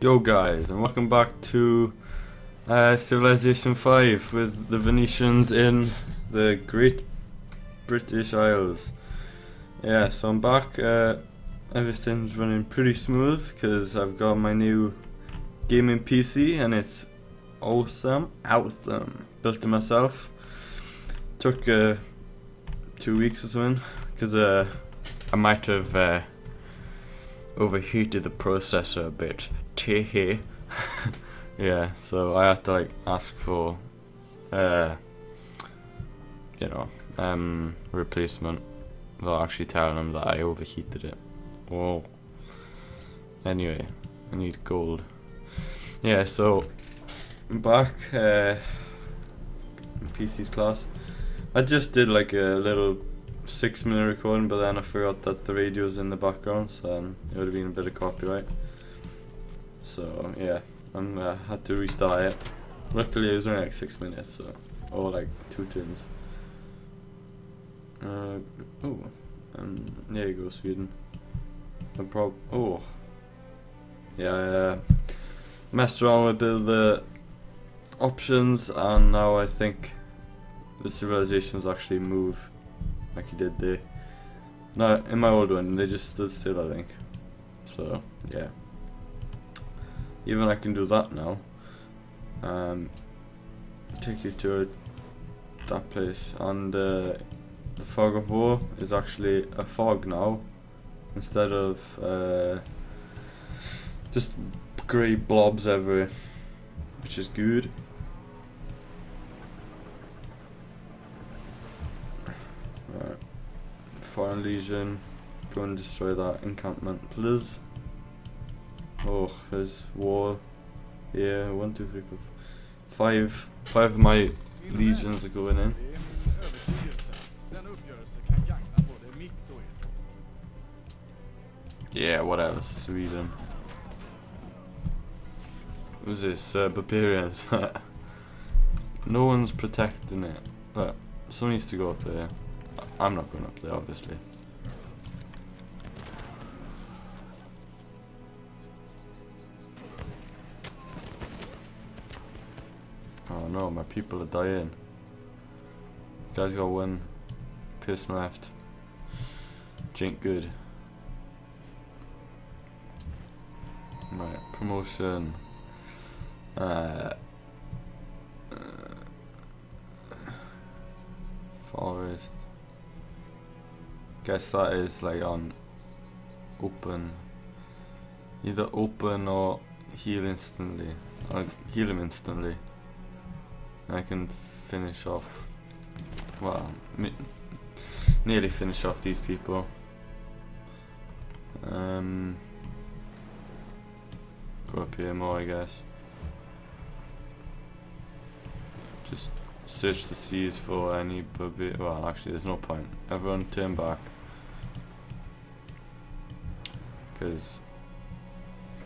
Yo guys, and welcome back to uh, Civilization 5 with the Venetians in the Great British Isles. Yeah, so I'm back, uh, everything's running pretty smooth because I've got my new gaming PC and it's awesome, awesome. Built it myself. Took uh, two weeks or something because uh, I might have uh, overheated the processor a bit. Tehe. yeah, so I had to like ask for, uh, you know, um, replacement without actually telling them that I overheated it. Whoa. Anyway, I need gold. Yeah, so back. Uh, PC's class. I just did like a little six minute recording, but then I forgot that the radio's in the background, so um, it would have been a bit of copyright. So yeah, I uh, had to restart it. Luckily, it was only like six minutes, so or like two tins. Uh, oh, and there you go, Sweden. No prob. Oh, yeah, uh, messed around with the options, and now I think the civilizations actually move like you did there. No, in my old one, they just stood still, I think. So, yeah. Even I can do that now. Um, take you to that place, and uh, the fog of war is actually a fog now, instead of uh, just grey blobs everywhere, which is good. Right, Foreign Legion. Go and destroy that encampment, please. Oh, there's war. Yeah, one, two, three, four, five. Five of my legions are going in. Yeah, whatever, Sweden. Who's this? Uh, Barbarians. no one's protecting it. Look, someone needs to go up there. I'm not going up there, obviously. Oh no, my people are dying. guys got one person left. Jink good. Right, promotion. Uh, uh, forest guess that is like on open either open or heal instantly I heal him instantly I can finish off well nearly finish off these people um, go up here more I guess just search the seas for any well actually there's no point everyone turn back because,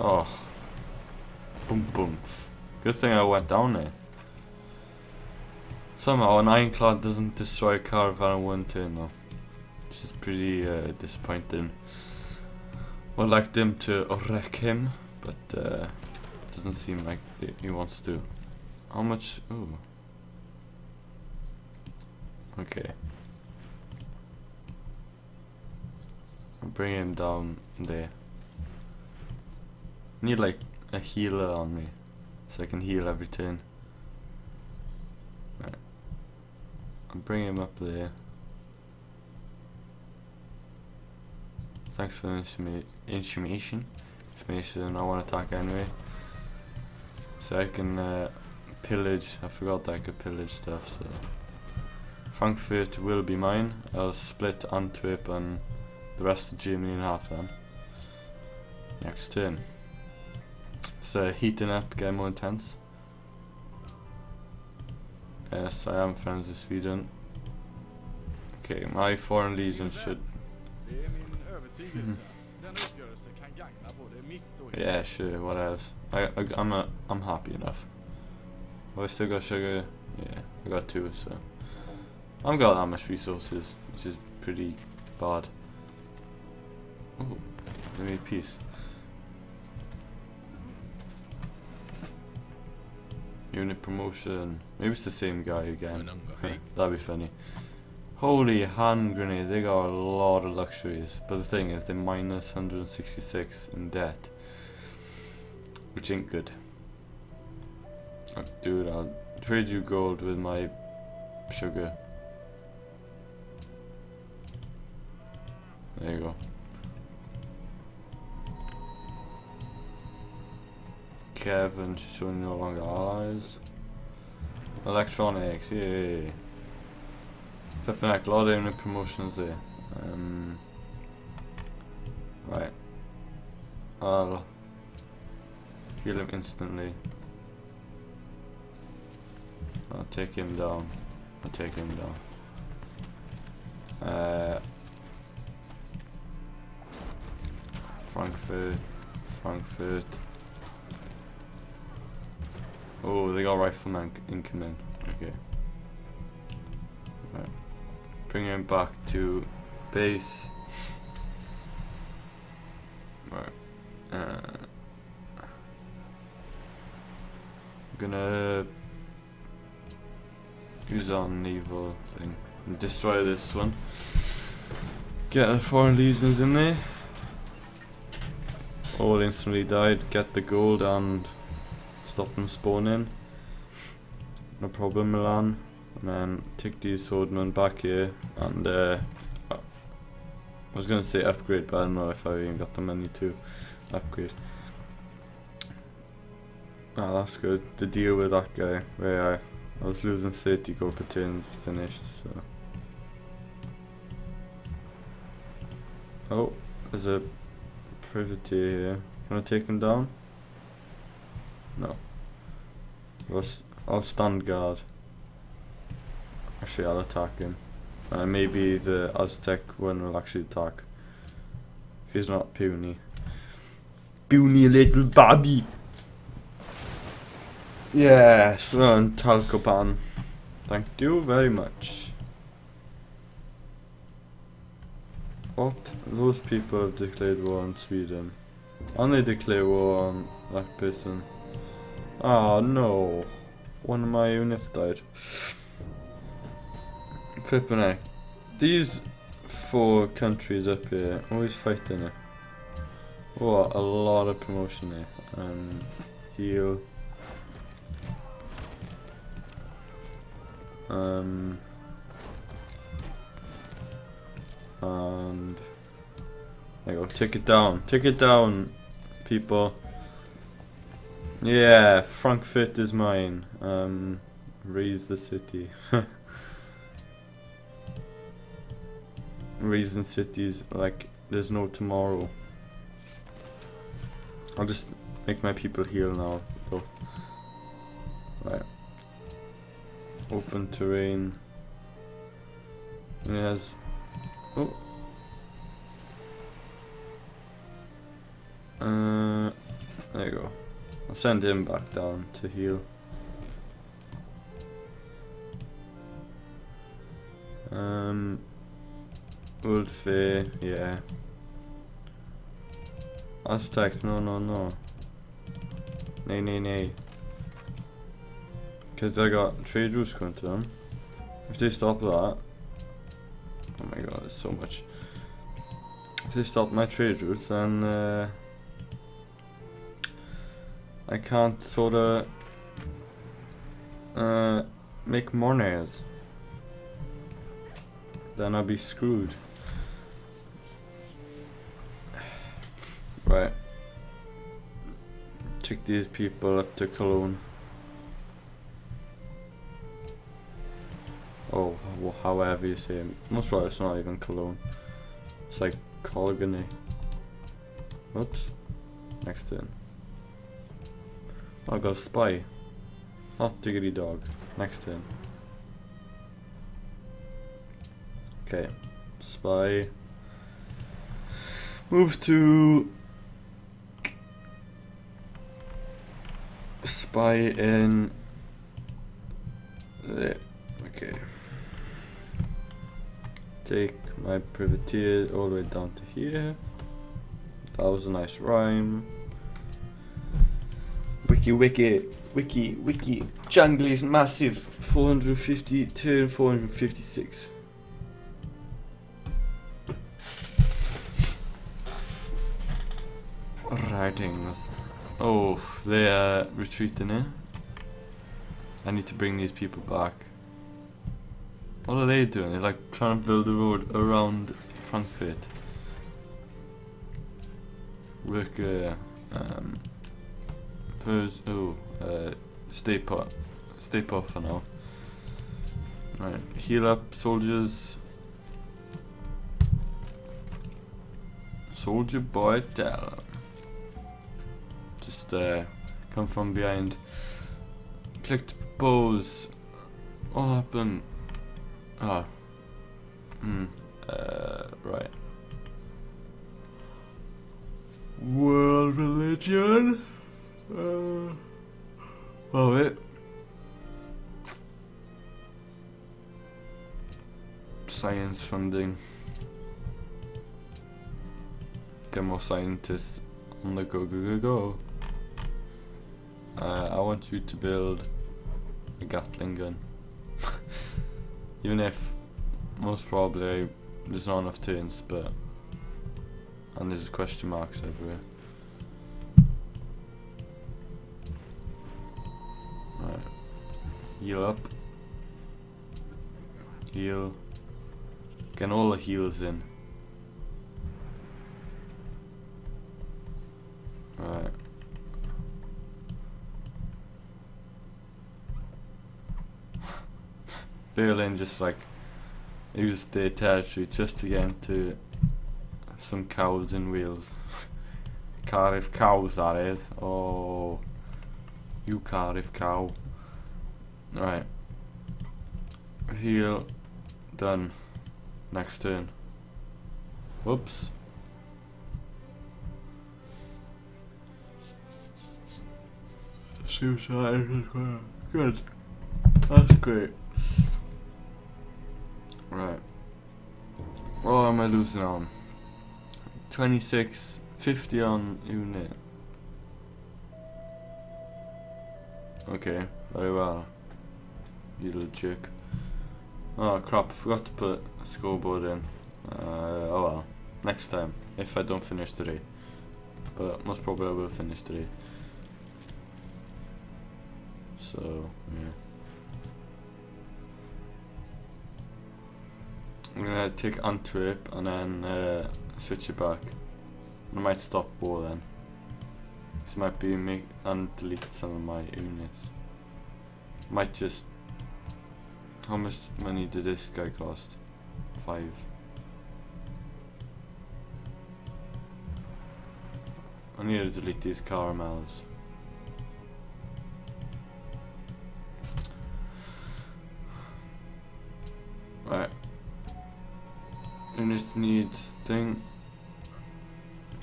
oh, boom boom. Good thing I went down there. Somehow an ironclad doesn't destroy a caravan in one turn though. Which is pretty uh, disappointing. Would like them to wreck him, but uh, doesn't seem like he wants to. How much? Ooh. Okay. I'll bring him down there. Need like a healer on me, so I can heal every turn. Right. I'll bring him up there. Thanks for the information. Information. I want to attack anyway. So I can uh, pillage. I forgot that I could pillage stuff. So Frankfurt will be mine. I'll split Antwerp and the rest of Germany in half then. Next turn. So heating up, getting more intense. Yes, I am friends with Sweden. Okay, my foreign legion should... Mm-hmm. yeah, sure, what else? I, I, I'm, a, I'm happy enough. Oh, I still got sugar? Yeah, I got two, so... I have got that much resources, which is pretty bad. Oh, they made peace. Unit promotion. Maybe it's the same guy again. That'd be funny. Holy hand grenade, they got a lot of luxuries. But the thing is, they're minus 166 in debt. Which ain't good. Oh, dude, I'll trade you gold with my sugar. There you go. Kevin she's showing no longer allies. Electronics, yay. Flipping heck, a lot of unit promotions there. Um, right. I'll heal him instantly. I'll take him down. I'll take him down. Uh, Frankfurt, Frankfurt. Oh, they got rifleman incoming. Okay. Bring him back to base. Right. Uh, I'm gonna use our naval thing and destroy this one. Get the foreign legions in there. All instantly died. Get the gold and stop them spawning. No problem, Milan. And then take these swordmen back here and uh, I was gonna say upgrade, but I don't know if I even got the money to upgrade. Ah, that's good. To deal with that guy, where I, I was losing 30 gold per turns finished, so. Oh, there's a privateer here. Can I take him down? No. I'll, I'll stand guard. Actually, I'll attack him. Uh, maybe the Aztec one will actually attack. If he's not puny. Puny little baby! Yes, run Talcopan. Thank you very much. What? Those people have declared war on Sweden. And they declare war on that person. Oh no. One of my units died. Flippin'. These four countries up here always fighting it. Oh, a lot of promotion here. Um, heal. Um, and there you go. Take it down. Take it down, people. Yeah, Frankfurt is mine. Um, raise the city. Raising cities like there's no tomorrow. I'll just make my people heal now, though. Right. Open terrain. And it has. Oh. Uh, there you go. I'll send him back down to heal. Um, Ulfe, yeah. Aztecs, no, no, no. Nay, nay, nay. Because I got trade routes going to them. If they stop that. Oh my god, there's so much. If they stop my trade routes, then. Uh, I can't sort of uh, make nails, Then I'll be screwed. Take these people up to Cologne. Oh, well, however you say it. Most right, it's not even Cologne. It's like Colgany. Oops. Next in. I'll go spy. Hot diggity dog. Next turn. Okay. Spy. Move to spy in there. Okay. Take my privateer all the way down to here. That was a nice rhyme wiki, wiki, wiki, wiki. Jungle is massive. 452 and 456. Writings. Oh, they are retreating, eh? I need to bring these people back. What are they doing? They're like trying to build a road around Frankfurt. Work, uh, um, first, oh, uh, stay put. Stay put for now. Right, heal up, soldiers. Soldier boy, tell. Just, uh, come from behind. Click to propose. What happened? Ah. Hmm. Uh, right. World religion. Uh, love it. Science funding. Get more scientists on the go go go go. Uh, I want you to build a Gatling gun. Even if most probably there's not enough turns, but and there's question marks everywhere. Right. Heal up. Heal. Get all the heals in. Right. Berlin just like used their territory just to get into some cows in Wales. Cardiff cows that is. Oh you Cardiff cow. Right. Heal done. Next turn. Whoops. Suicide. Good. That's great. Right. What am I losing on? 26, 50 on unit. Okay, very well. You little chick. Oh crap, I forgot to put a scoreboard in. Uh, oh well. Next time, if I don't finish today. But most probably I will finish today. So, yeah. I'm gonna take Antwerp and then uh, switch it back. I might stop war then. This might be make and delete some of my units. Might just. How much money did this guy cost? Five. I need to delete these caramels. Unit needs thing.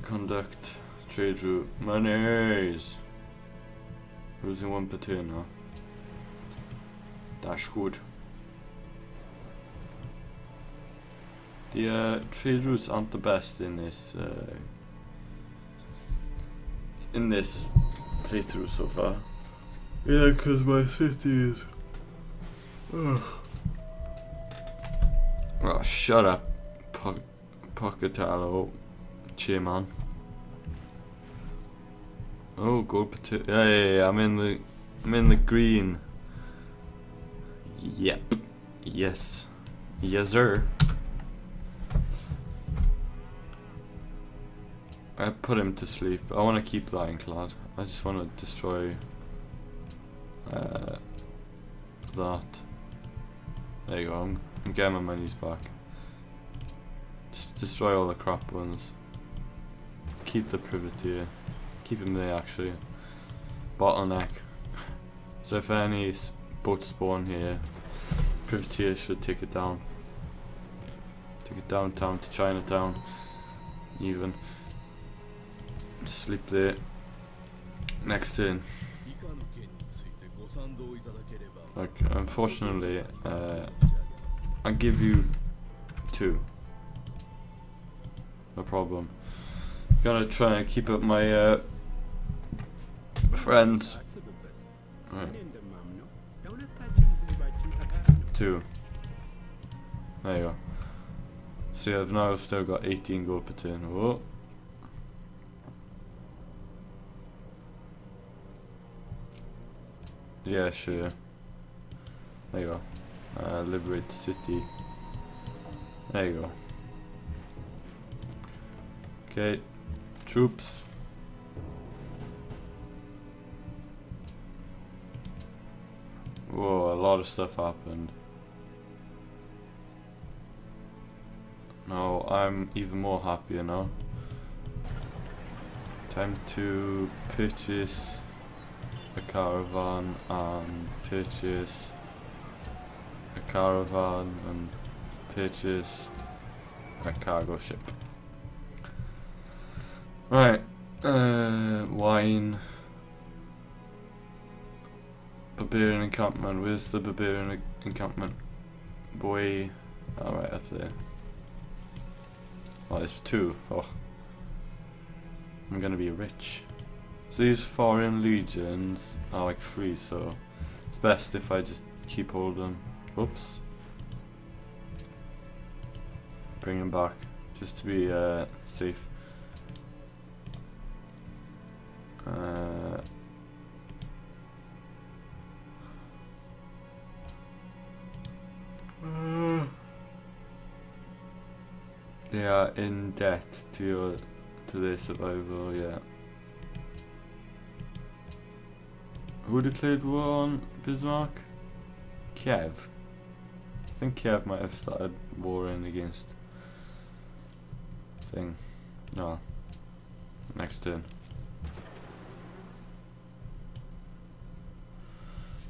Conduct trade route. Monies! Losing one now. That's good. The uh, trade routes aren't the best in this uh, in this playthrough so far. Yeah, because my city is. Ugh. Oh, shut up, po Pocketalo, Chairman. Oh, gold potato. Yeah, yeah, yeah, I'm in the, I'm in the green. Yep. Yes. Yes, sir. I put him to sleep. I want to keep Ironclad. I just want to destroy uh, that. There you go. I'm, I'm getting my monies back. Destroy all the crap ones. Keep the privateer. Keep him there actually. Bottleneck. so if any boats spawn here, privateer should take it down. Take it downtown to Chinatown. Even. Sleep there. Next turn. Like, unfortunately, uh, I give you two. No problem. Gonna try and keep up my uh, Friends. Right. Two. There you go. See, I've now still got 18 gold per turn. Oh. Yeah, sure. There you go. Uh, liberate the city. There you go. Okay. Troops. Whoa, a lot of stuff happened. Now I'm even more happier now. Time to purchase a caravan and purchase a caravan and purchase a cargo ship. Right, uh, wine. Barbarian encampment. Where's the barbarian encampment? Boy. Alright, up there. Oh, there's two. Oh. I'm gonna be rich. So these foreign legions are like free, so it's best if I just keep holding. Oops. Bring them back, just to be uh, safe. They are in debt to your to their survival, yeah. Who declared war on Bismarck? Kiev. I think Kiev might have started warring against thing. No. Next turn.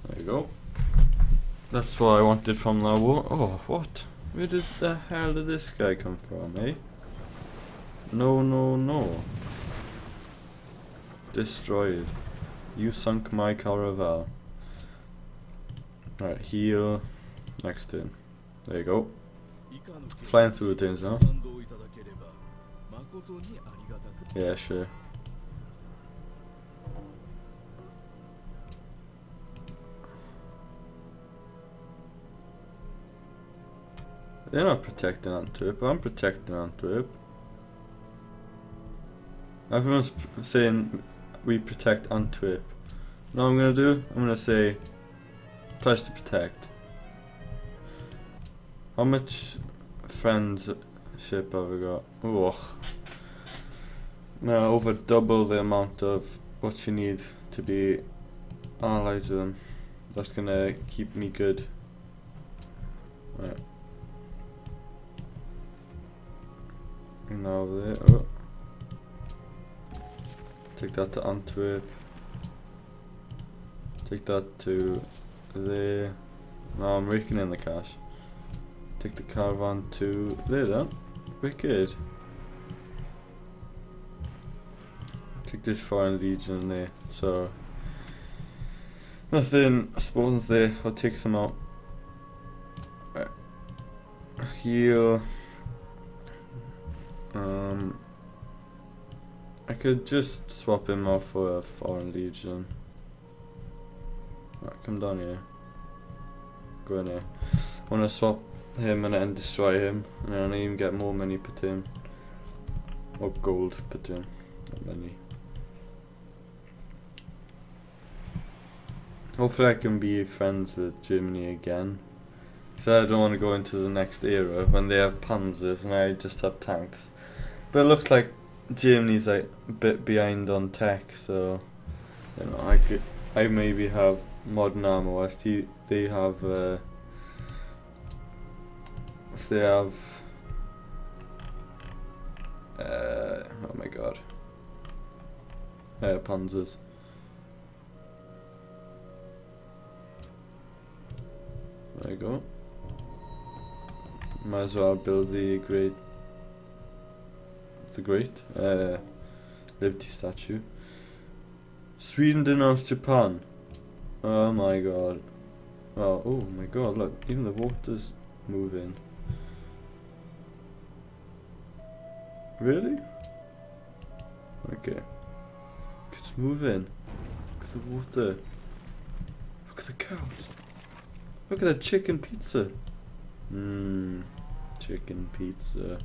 There you go. That's what I wanted from that war. Oh, what? Where did the hell did this guy come from, eh? No, no, no. Destroyed. You sunk my caravel. Alright, heal. Next turn. There you go. Flying through the turns now. Yeah, sure. They're not protecting Antwerp. I'm protecting Antwerp. Everyone's saying we protect Antwerp. Now I'm gonna do? I'm gonna say pledge to protect. How much friendship have we got? Oh, now over double the amount of what you need to be allied to them. That's gonna keep me good. Right. Now there. Oh. Take that to Antwerp. Take that to there. Now I'm raking in the cash. Take the caravan to there then. Wicked. Take this foreign legion there. So nothing spawns there. I'll take some out. Right. Heal. Um I could just swap him off for a Foreign Legion. Right, come down here. Go in here. I want to swap him and then destroy him. And then I even get more money per turn. Or gold per turn. Not money. Hopefully I can be friends with Germany again. Because I don't want to go into the next era when they have panzers and I just have tanks. But it looks like Germany's like a bit behind on tech, so you know I could I maybe have modern armor whilst he, they have uh, they have uh, oh my god uh, panzers. There you go. Might as well build the great the Great uh, Liberty statue. Sweden denounced Japan. Oh my god. Oh, oh my god, look, even the water's moving. Really? Okay. It's moving. Look at the water. Look at the cows. Look at that chicken pizza. Mmm, chicken pizza.